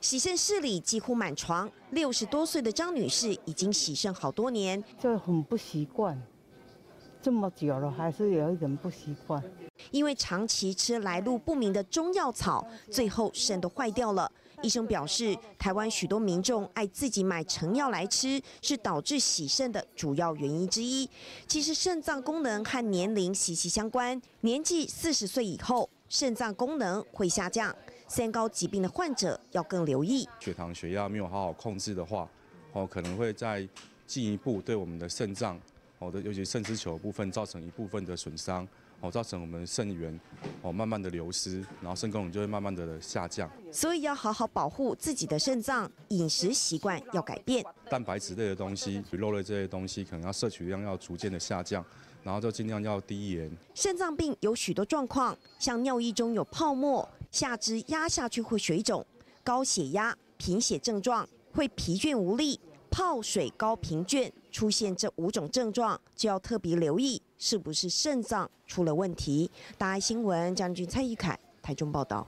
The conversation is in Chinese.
洗肾室里几乎满床，六十多岁的张女士已经洗肾好多年，就很不习惯。这么久了，还是有一点不习惯。因为长期吃来路不明的中药草，最后肾都坏掉了。医生表示，台湾许多民众爱自己买成药来吃，是导致洗肾的主要原因之一。其实肾脏功能和年龄息息相关，年纪四十岁以后，肾脏功能会下降。三高疾病的患者要更留意，血糖、血压没有好好控制的话，哦，可能会在进一步对我们的肾脏，哦的，尤其肾丝球部分造成一部分的损伤。哦，造成我们肾源哦慢慢的流失，然后肾功能就会慢慢的下降。所以要好好保护自己的肾脏，饮食习惯要改变。蛋白质类的东西，肉类这些东西，可能要摄取量要逐渐的下降，然后就尽量要低盐。肾脏病有许多状况，像尿液中有泡沫、下肢压下去会水肿、高血压、贫血症状、会疲倦无力、泡水高贫倦，出现这五种症状，就要特别留意。是不是肾脏出了问题？大爱新闻将军蔡依凯台中报道。